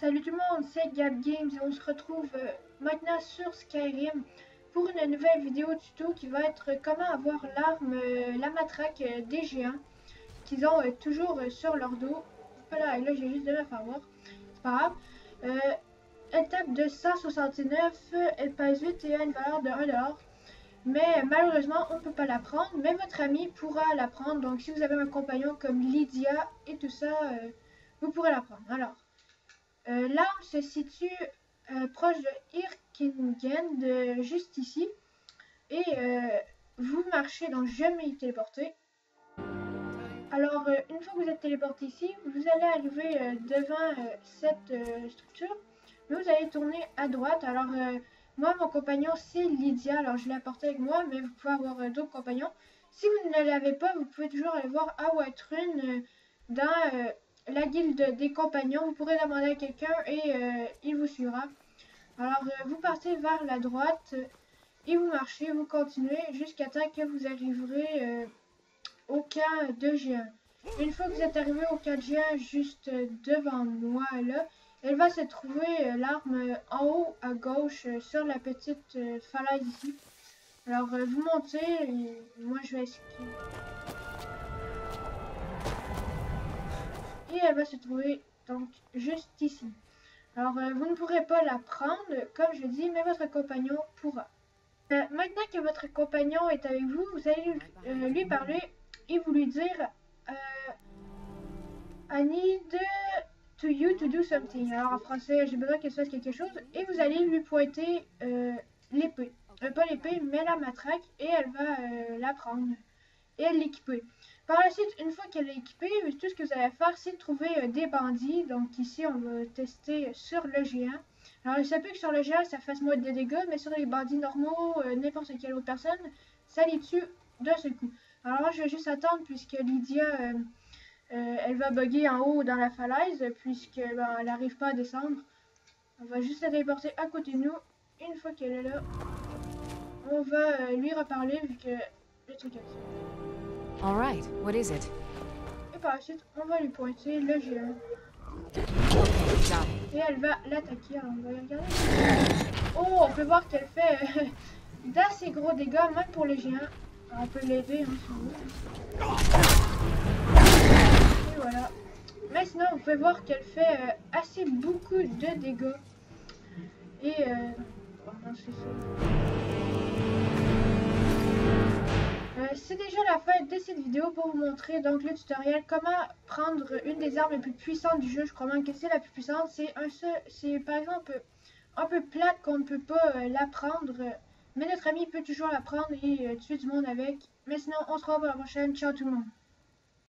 Salut tout le monde, c'est Gab Games et on se retrouve euh, maintenant sur Skyrim pour une nouvelle vidéo tuto qui va être comment avoir l'arme, euh, la matraque euh, des géants qu'ils ont toujours sur leur dos. Voilà, et là j'ai juste de la faire voir, c'est pas grave. elle tape de 169, elle pèse 8 et a une valeur de 1$. Mais malheureusement, on ne peut pas la prendre, mais votre ami pourra la prendre. Donc si vous avez un compagnon comme Lydia et tout ça, vous pourrez la prendre. Alors, euh, L'arme se situe euh, proche de Irkingen, juste ici. Et euh, vous marchez, vais y téléporter. Alors, une fois que vous êtes téléporté ici, vous allez arriver devant cette structure. Mais vous allez tourner à droite. Alors, moi, mon compagnon, c'est Lydia. Alors, je l'ai apporté avec moi, mais vous pouvez avoir d'autres compagnons. Si vous ne l'avez pas, vous pouvez toujours aller voir à dans la guilde des compagnons. Vous pourrez demander à quelqu'un et euh, il vous suivra. Alors, euh, vous partez vers la droite et vous marchez, vous continuez jusqu'à temps que vous arriverez euh, au camp de géant. Une fois que vous êtes arrivé au camp de géant juste devant moi, là, elle va se trouver l'arme en haut à gauche sur la petite falaise ici. Alors, vous montez moi je vais esquiver. Elle va se trouver donc juste ici. Alors, euh, vous ne pourrez pas la prendre, comme je dis, mais votre compagnon pourra. Euh, maintenant que votre compagnon est avec vous, vous allez euh, lui parler et vous lui dire I need to you to do something. Alors en français, j'ai besoin qu'elle fasse quelque chose et vous allez lui pointer l'épée. pas l'épée, mais la matraque et elle va la prendre et l'équiper. Par la suite, une fois qu'elle est équipée, tout ce que vous allez faire, c'est de trouver euh, des bandits. Donc ici, on va tester sur le géant. Alors, il peut que sur le géant, ça fasse moins de dégâts, mais sur les bandits normaux, euh, n'importe quelle autre personne, ça les tue d'un seul coup. Alors moi, je vais juste attendre, puisque Lydia, euh, elle va bugger en haut dans la falaise, puisque ben, elle n'arrive pas à descendre. On va juste la téléporter à côté de nous. Une fois qu'elle est là, on va lui reparler, vu que le truc est All right, what is it? Et par la suite, on va lui pointer le géant. Et elle va l'attaquer. Alors, on va regarder. Oh, on peut voir qu'elle fait euh, d'assez gros dégâts, même pour les géants. Alors, on peut l'aider, hein, Et voilà. Mais sinon, vous pouvez voir qu'elle fait euh, assez beaucoup de dégâts. Et... Euh... Oh, non, c'est ça. C'est déjà la fin de cette vidéo pour vous montrer donc le tutoriel comment prendre une des armes les plus puissantes du jeu. Je crois même que c'est la plus puissante. C'est un c'est par exemple un peu plate qu'on ne peut pas euh, la prendre. Mais notre ami peut toujours la prendre et euh, tuer du monde avec. Mais sinon, on se revoit pour la prochaine. Ciao tout le monde.